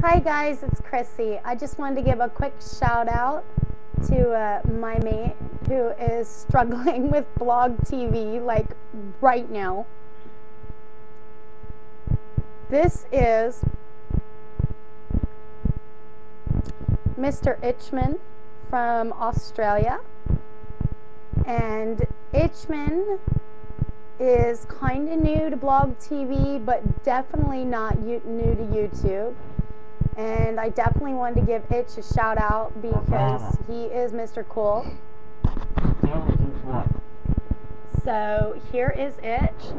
Hi guys, it's Chrissy. I just wanted to give a quick shout out to uh, my mate who is struggling with blog TV like right now. This is Mr. Itchman from Australia. And Itchman is kind of new to blog TV, but definitely not new to YouTube. And I definitely wanted to give Itch a shout out because he is Mr. Cool. So here is Itch.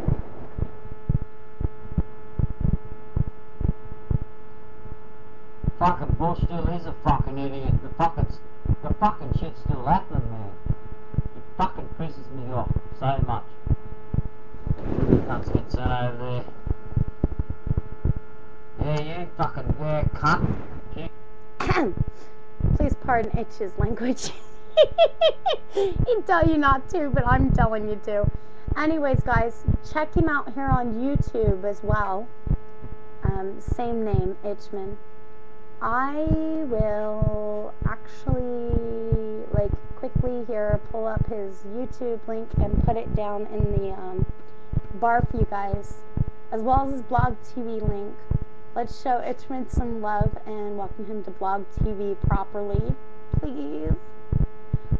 Fucking Bush still is a fucking idiot. The fucking, the fucking shit's still happening, man. It fucking pisses me off so much. Cunts get sent over there. Fucking, cunt. Please pardon Itch's language. He'd tell you not to, but I'm telling you to. Anyways, guys, check him out here on YouTube as well. Um, same name, Itchman. I will actually, like, quickly here pull up his YouTube link and put it down in the um, bar for you guys, as well as his blog TV link. Let's show Itchman some love and welcome him to blog TV properly, please.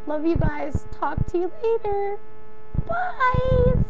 Love you guys. Talk to you later. Bye.